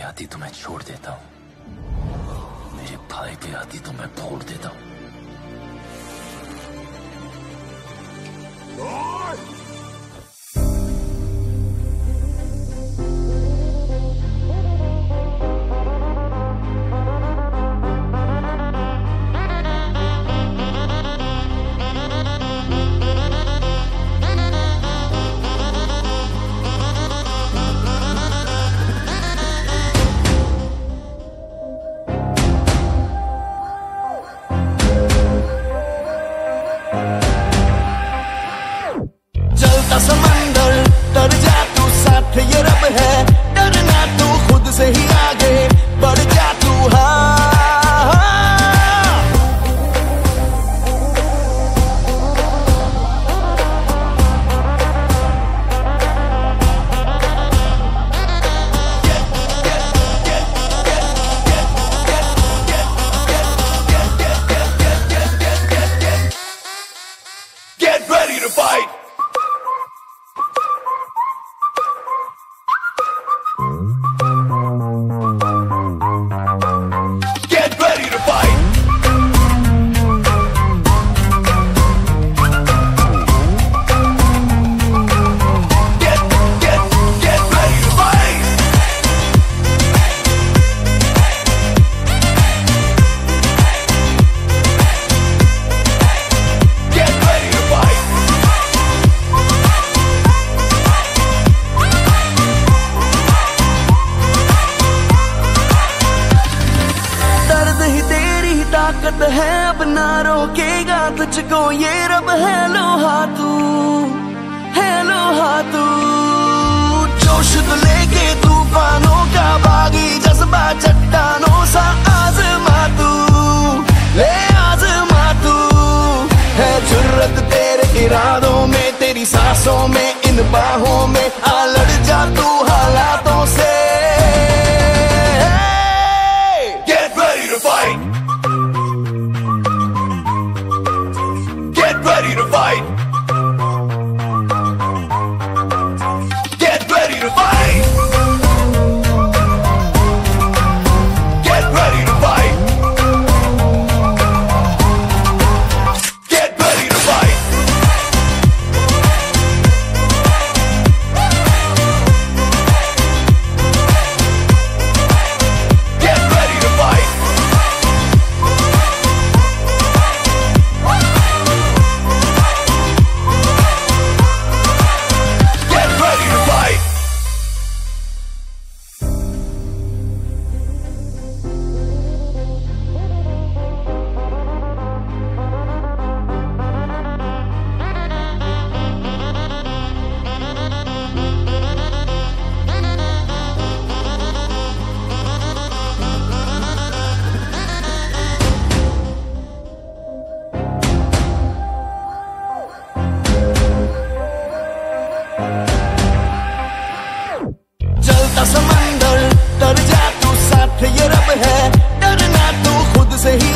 आती तो मैं छोड़ देता हूँ। मेरे भाई पे आती तो मैं फोड़ देता हूँ। अब ना रोकेगा तुझको, ये रब है लोहा तू, है लोहा तू। जोश तो लेके तूफानों का बागी, जज्बा चट्टानों सा आजमा तू। ले आजमा तू। है जुर्रत तेरे इरादों में, तेरी सांसों में, इन बाहों में ready to fight. ये रब है डरना तू खुद से ही